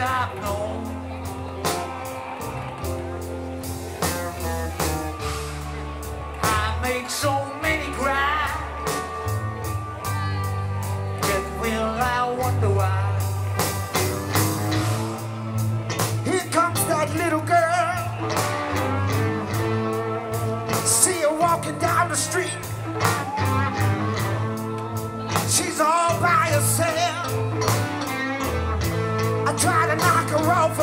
I've known.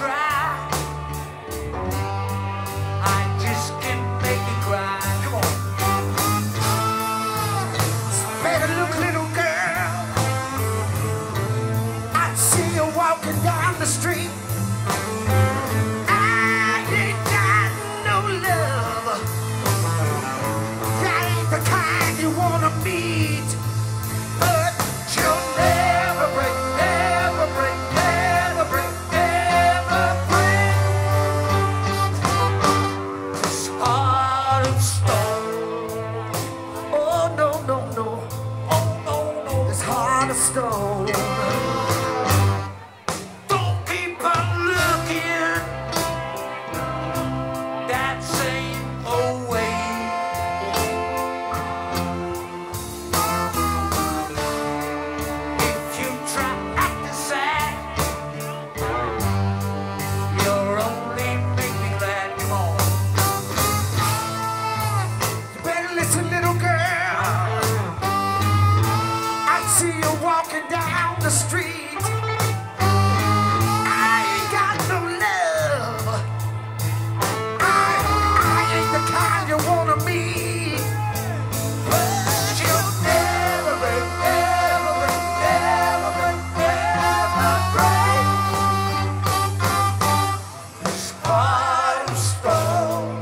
try. stone. walking down the street. I ain't got no love. I, I ain't the kind you wanna meet. But you'll never, never, never, never break this heart of stone.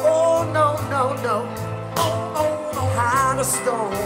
Oh no, no, no. Oh, oh, oh, heart of stone.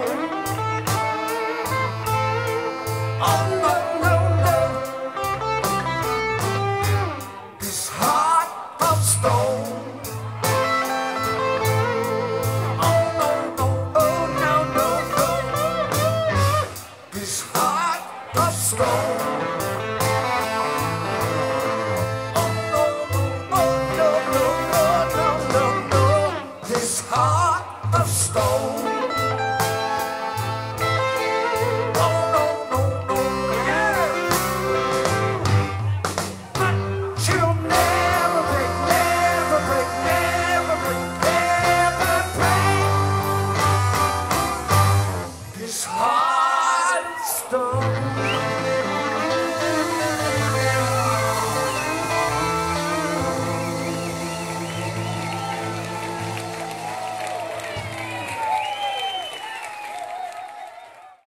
his heart stone.